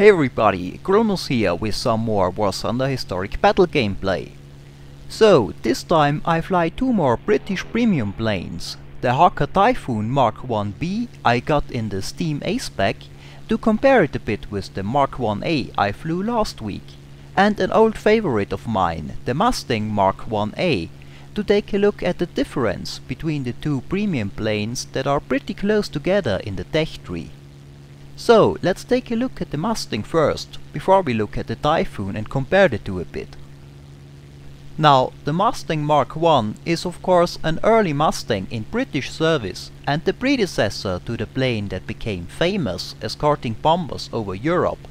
Hey everybody, Kronos here with some more War Thunder Historic Battle gameplay. So, this time I fly two more British premium planes, the Hawker Typhoon Mark 1B I got in the Steam A spec, to compare it a bit with the Mark 1A I flew last week, and an old favorite of mine, the Mustang Mark 1A, to take a look at the difference between the two premium planes that are pretty close together in the tech tree. So, let's take a look at the Mustang first, before we look at the Typhoon and compare the two a bit. Now, the Mustang Mark I is of course an early Mustang in British service and the predecessor to the plane that became famous escorting bombers over Europe.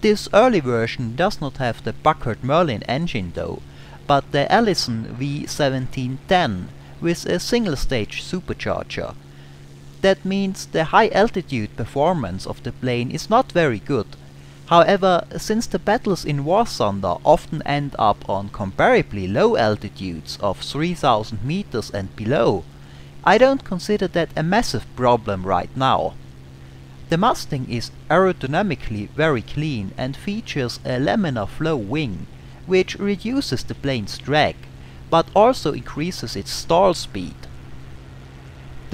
This early version does not have the Packard Merlin engine though, but the Allison V1710 with a single-stage supercharger. That means the high altitude performance of the plane is not very good However, since the battles in War Thunder often end up on comparably low altitudes of 3000 meters and below, I don't consider that a massive problem right now. The Mustang is aerodynamically very clean and features a laminar flow wing, which reduces the plane's drag, but also increases its stall speed.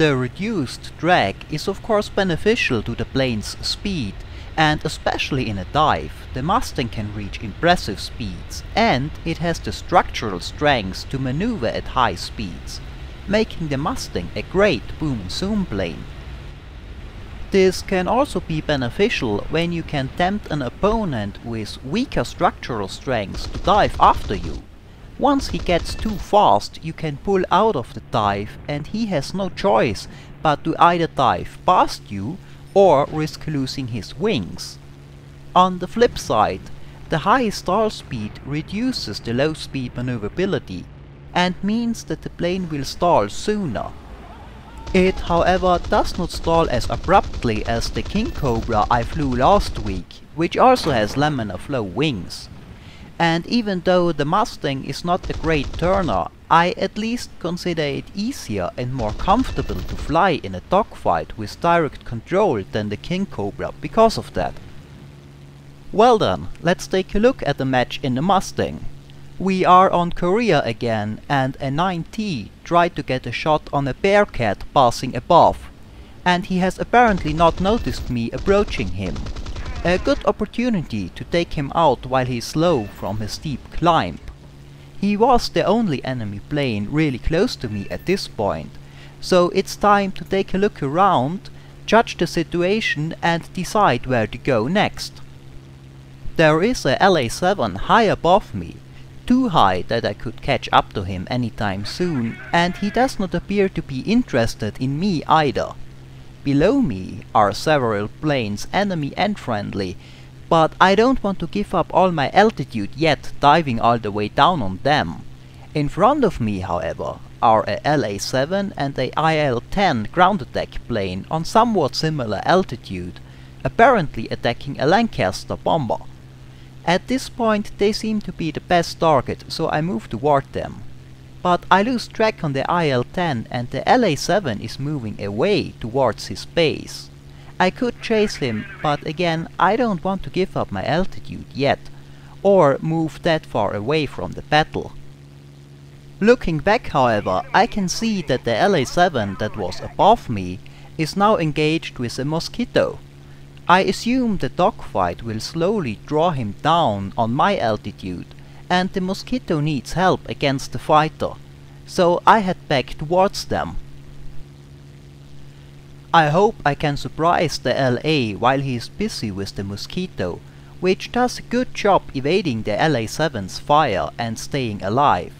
The reduced drag is of course beneficial to the plane's speed and especially in a dive, the Mustang can reach impressive speeds, and it has the structural strength to maneuver at high speeds, making the Mustang a great boom zoom plane. This can also be beneficial when you can tempt an opponent with weaker structural strength to dive after you. Once he gets too fast, you can pull out of the dive and he has no choice but to either dive past you or risk losing his wings. On the flip side, the high stall speed reduces the low speed maneuverability and means that the plane will stall sooner. It however does not stall as abruptly as the King Cobra I flew last week, which also has laminar flow wings. And even though the Mustang is not a great turner, I at least consider it easier and more comfortable to fly in a dogfight with direct control than the King Cobra because of that. Well then, let's take a look at the match in the Mustang. We are on Korea again and a 9T tried to get a shot on a Bearcat passing above, and he has apparently not noticed me approaching him. A good opportunity to take him out while he's slow from his steep climb. He was the only enemy plane really close to me at this point, so it's time to take a look around, judge the situation and decide where to go next. There is a LA-7 high above me, too high that I could catch up to him anytime soon, and he does not appear to be interested in me either. Below me are several planes, enemy and friendly, but I don't want to give up all my altitude yet diving all the way down on them. In front of me, however, are a LA-7 and a IL-10 ground attack plane on somewhat similar altitude, apparently attacking a Lancaster bomber. At this point they seem to be the best target, so I move toward them but I lose track on the IL-10 and the LA-7 is moving away towards his base. I could chase him, but again I don't want to give up my altitude yet, or move that far away from the battle. Looking back however, I can see that the LA-7 that was above me is now engaged with a Mosquito. I assume the dogfight will slowly draw him down on my altitude and the mosquito needs help against the fighter, so I head back towards them. I hope I can surprise the LA while he is busy with the mosquito, which does a good job evading the LA-7's fire and staying alive.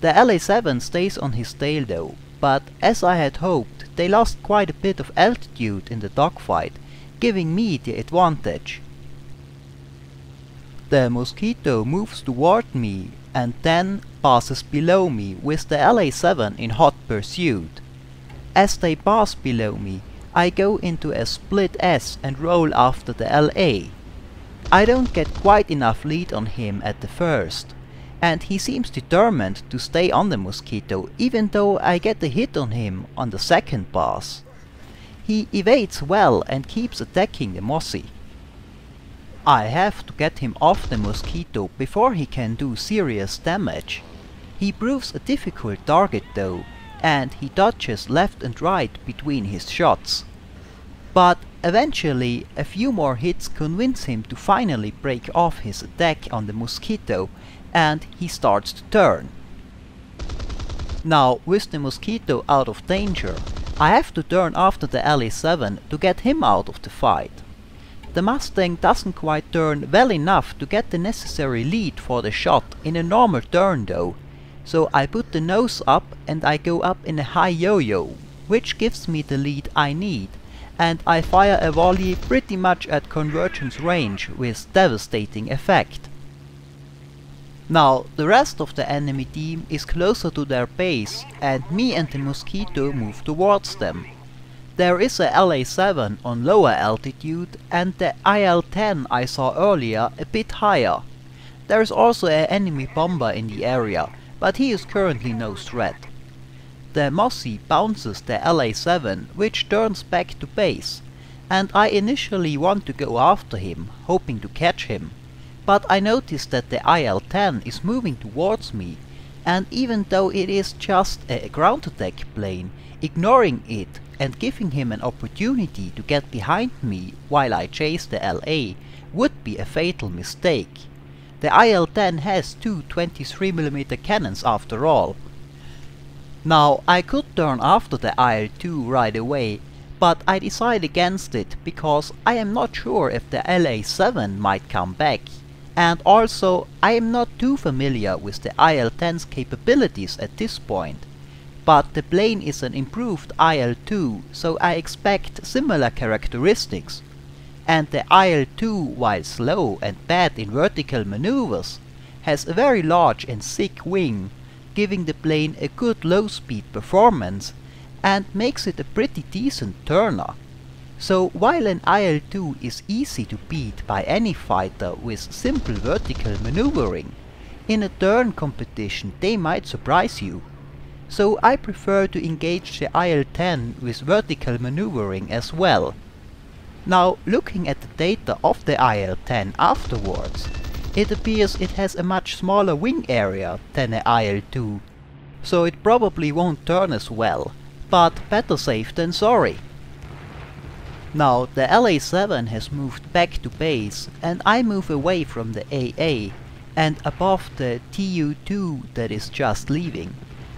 The LA-7 stays on his tail though, but as I had hoped, they lost quite a bit of altitude in the dogfight, giving me the advantage. The mosquito moves toward me and then passes below me with the LA-7 in hot pursuit. As they pass below me, I go into a split S and roll after the LA. I don't get quite enough lead on him at the first, and he seems determined to stay on the mosquito even though I get a hit on him on the second pass. He evades well and keeps attacking the Mossy. I have to get him off the mosquito before he can do serious damage. He proves a difficult target though, and he dodges left and right between his shots. But eventually a few more hits convince him to finally break off his attack on the mosquito and he starts to turn. Now with the mosquito out of danger, I have to turn after the LA7 to get him out of the fight. The Mustang doesn't quite turn well enough to get the necessary lead for the shot in a normal turn though, so I put the nose up and I go up in a high yo-yo, which gives me the lead I need, and I fire a volley pretty much at convergence range with devastating effect. Now, the rest of the enemy team is closer to their base and me and the Mosquito move towards them. There is a LA-7 on lower altitude and the IL-10 I saw earlier a bit higher. There is also an enemy bomber in the area, but he is currently no threat. The Mossy bounces the LA-7 which turns back to base, and I initially want to go after him, hoping to catch him. But I notice that the IL-10 is moving towards me, and even though it is just a ground attack plane, ignoring it and giving him an opportunity to get behind me while I chase the LA would be a fatal mistake. The IL-10 has two 23mm cannons after all. Now I could turn after the IL-2 right away, but I decide against it because I am not sure if the LA-7 might come back. And also I am not too familiar with the IL-10's capabilities at this point but the plane is an improved IL-2, so I expect similar characteristics. And the IL-2, while slow and bad in vertical maneuvers, has a very large and thick wing, giving the plane a good low-speed performance and makes it a pretty decent turner. So while an IL-2 is easy to beat by any fighter with simple vertical maneuvering, in a turn competition they might surprise you so I prefer to engage the IL-10 with vertical maneuvering as well. Now looking at the data of the IL-10 afterwards, it appears it has a much smaller wing area than the IL-2, so it probably won't turn as well, but better safe than sorry. Now the LA-7 has moved back to base and I move away from the AA and above the TU-2 that is just leaving.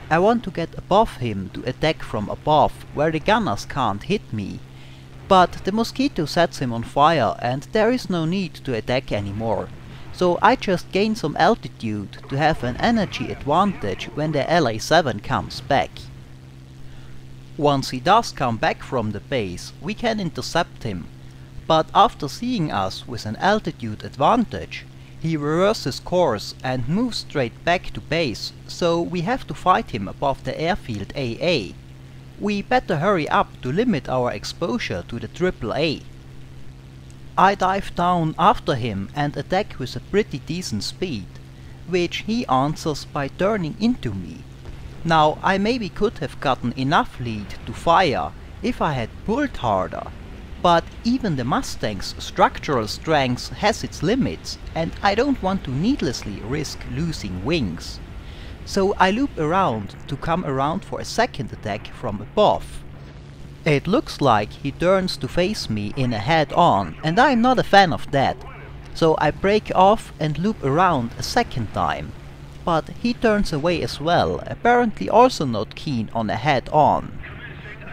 I want to get above him to attack from above, where the gunners can't hit me. But the mosquito sets him on fire and there is no need to attack anymore. So I just gain some altitude to have an energy advantage when the LA-7 comes back. Once he does come back from the base, we can intercept him. But after seeing us with an altitude advantage, he reverses course and moves straight back to base, so we have to fight him above the airfield AA. We better hurry up to limit our exposure to the AAA. I dive down after him and attack with a pretty decent speed, which he answers by turning into me. Now I maybe could have gotten enough lead to fire if I had pulled harder, but even the Mustang's structural strength has its limits and I don't want to needlessly risk losing wings. So I loop around to come around for a second attack from above. It looks like he turns to face me in a head-on and I'm not a fan of that. So I break off and loop around a second time. But he turns away as well, apparently also not keen on a head-on.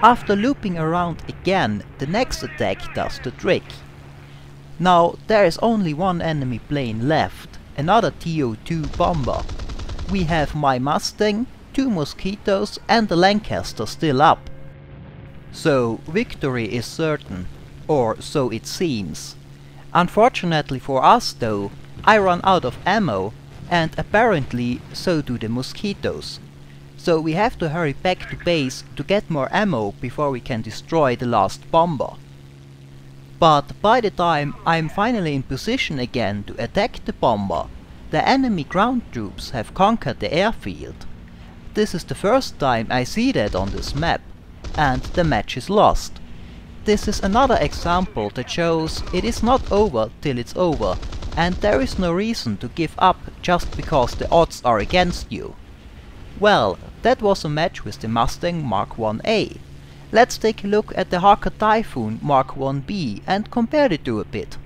After looping around again, the next attack does the trick. Now there is only one enemy plane left, another TU-2 bomber. We have my Mustang, two Mosquitoes and the Lancaster still up. So victory is certain, or so it seems. Unfortunately for us though, I run out of ammo and apparently so do the Mosquitoes so we have to hurry back to base to get more ammo before we can destroy the last bomber. But by the time I'm finally in position again to attack the bomber, the enemy ground troops have conquered the airfield. This is the first time I see that on this map, and the match is lost. this is another example that shows it is not over till it's over and there is no reason to give up just because the odds are against you. Well, that was a match with the Mustang Mark 1A. Let's take a look at the Hawker Typhoon Mark 1B and compare the two a bit.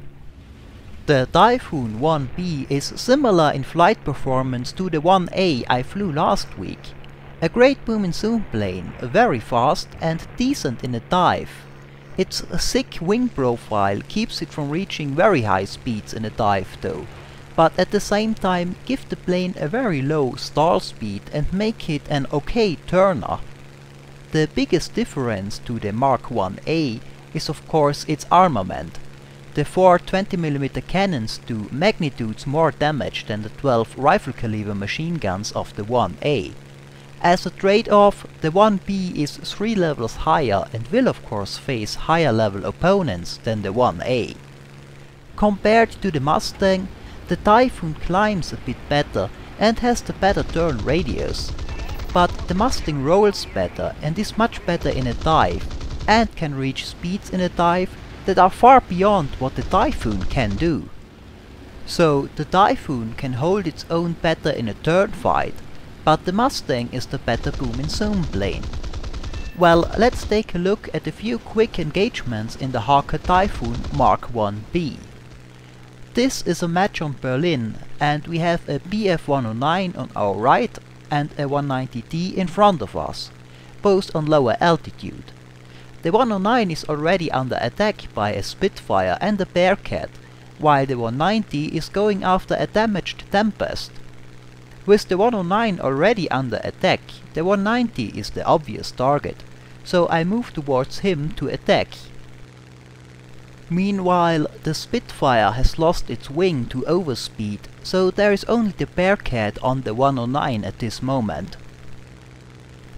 The Typhoon 1B is similar in flight performance to the 1A I flew last week. A great boom and zoom plane, very fast and decent in a dive. Its thick wing profile keeps it from reaching very high speeds in a dive though, but at the same time give the plane a very low stall speed and make it an okay turner. The biggest difference to the Mark 1A is of course its armament. The four 20mm cannons do magnitudes more damage than the 12 rifle caliber machine guns of the 1A. As a trade-off, the 1B is 3 levels higher and will of course face higher level opponents than the 1A. Compared to the Mustang, the Typhoon climbs a bit better and has the better turn radius. But the Mustang rolls better and is much better in a dive and can reach speeds in a dive that are far beyond what the Typhoon can do. So the Typhoon can hold its own better in a turn fight but the Mustang is the better boom and zoom plane. Well, let's take a look at a few quick engagements in the Hawker Typhoon Mark 1B. This is a match on Berlin and we have a BF-109 on our right and a 190D in front of us, both on lower altitude. The 109 is already under attack by a Spitfire and a Bearcat, while the 190 is going after a damaged Tempest with the 109 already under attack, the 190 is the obvious target, so I move towards him to attack. Meanwhile, the Spitfire has lost its wing to overspeed, so there is only the Bearcat on the 109 at this moment.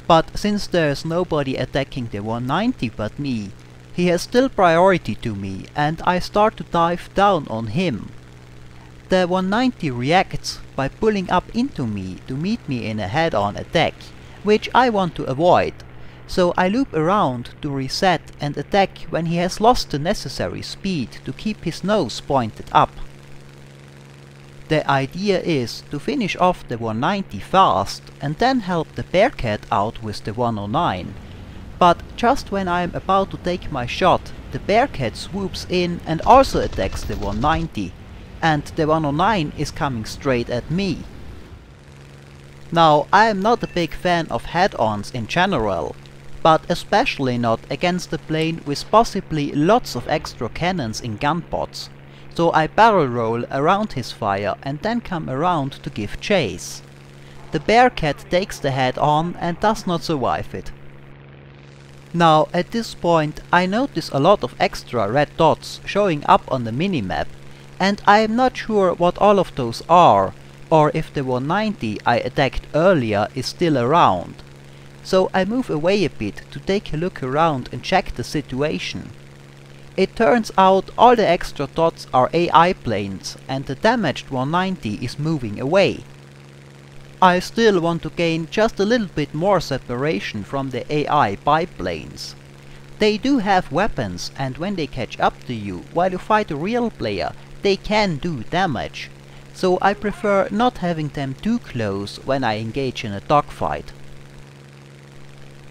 But since there is nobody attacking the 190 but me, he has still priority to me and I start to dive down on him. The 190 reacts by pulling up into me to meet me in a head-on attack, which I want to avoid, so I loop around to reset and attack when he has lost the necessary speed to keep his nose pointed up. The idea is to finish off the 190 fast and then help the Bearcat out with the 109. But just when I am about to take my shot, the Bearcat swoops in and also attacks the 190, and the 109 is coming straight at me. Now, I am not a big fan of head-ons in general, but especially not against a plane with possibly lots of extra cannons in gun pods, so I barrel roll around his fire and then come around to give chase. The Bearcat takes the head on and does not survive it. Now at this point I notice a lot of extra red dots showing up on the minimap and I am not sure what all of those are, or if the 190 I attacked earlier is still around. So I move away a bit to take a look around and check the situation. It turns out all the extra dots are AI planes and the damaged 190 is moving away. I still want to gain just a little bit more separation from the AI biplanes. They do have weapons and when they catch up to you while you fight a real player they can do damage, so I prefer not having them too close when I engage in a dogfight.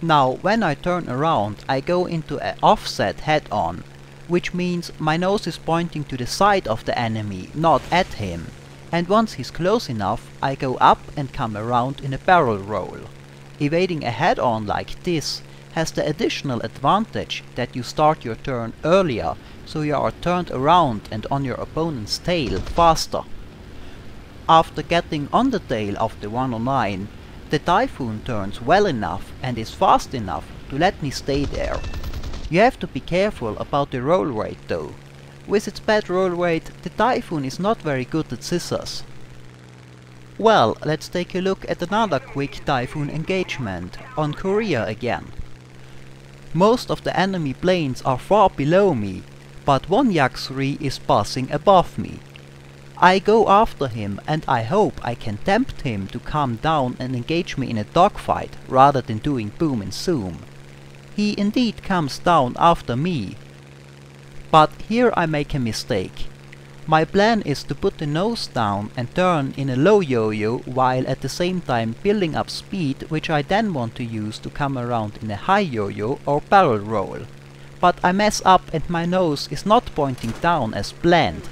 Now when I turn around I go into an offset head-on, which means my nose is pointing to the side of the enemy, not at him, and once he's close enough I go up and come around in a barrel roll. Evading a head-on like this has the additional advantage that you start your turn earlier so you are turned around and on your opponent's tail faster. After getting on the tail of the 109, the Typhoon turns well enough and is fast enough to let me stay there. You have to be careful about the roll rate though. With its bad roll rate, the Typhoon is not very good at scissors. Well, let's take a look at another quick Typhoon engagement, on Korea again. Most of the enemy planes are far below me, but one Yak 3 is passing above me. I go after him and I hope I can tempt him to come down and engage me in a dogfight rather than doing boom and zoom. he indeed comes down after me. But here I make a mistake. My plan is to put the nose down and turn in a low yo-yo while at the same time building up speed which I then want to use to come around in a high yo-yo or barrel roll. But I mess up and my nose is not pointing down as planned.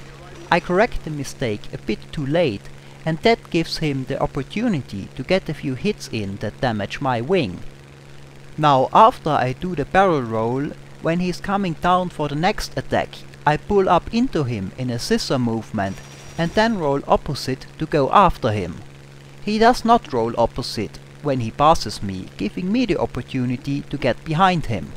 I correct the mistake a bit too late and that gives him the opportunity to get a few hits in that damage my wing. Now after I do the barrel roll, when he's coming down for the next attack, I pull up into him in a scissor movement and then roll opposite to go after him. He does not roll opposite when he passes me, giving me the opportunity to get behind him.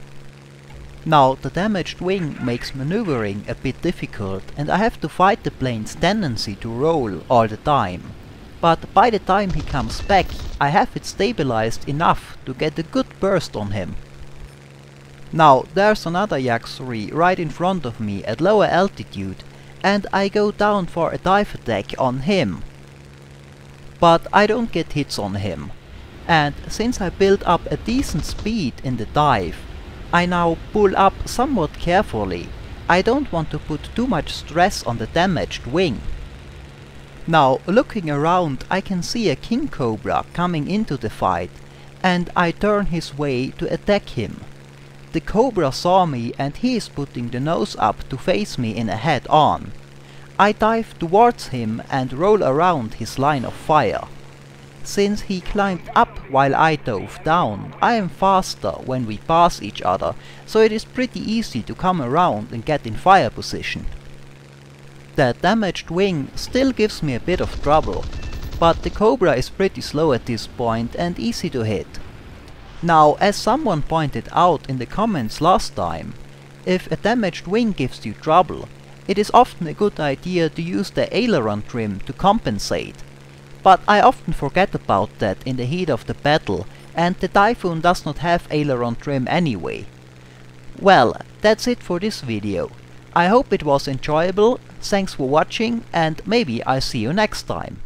Now the damaged wing makes maneuvering a bit difficult and I have to fight the plane's tendency to roll all the time. But by the time he comes back I have it stabilized enough to get a good burst on him. Now there's another Yak 3 right in front of me at lower altitude and I go down for a dive attack on him. But I don't get hits on him. And since I built up a decent speed in the dive, I now pull up somewhat carefully. I don't want to put too much stress on the damaged wing. Now looking around I can see a king cobra coming into the fight and I turn his way to attack him. The cobra saw me and he is putting the nose up to face me in a head on. I dive towards him and roll around his line of fire. Since he climbed up while I dove down, I am faster when we pass each other, so it is pretty easy to come around and get in fire position. The damaged wing still gives me a bit of trouble, but the Cobra is pretty slow at this point and easy to hit. Now, as someone pointed out in the comments last time, if a damaged wing gives you trouble, it is often a good idea to use the aileron trim to compensate, but I often forget about that in the heat of the battle, and the Typhoon does not have aileron trim anyway. Well, that's it for this video. I hope it was enjoyable, thanks for watching, and maybe I'll see you next time.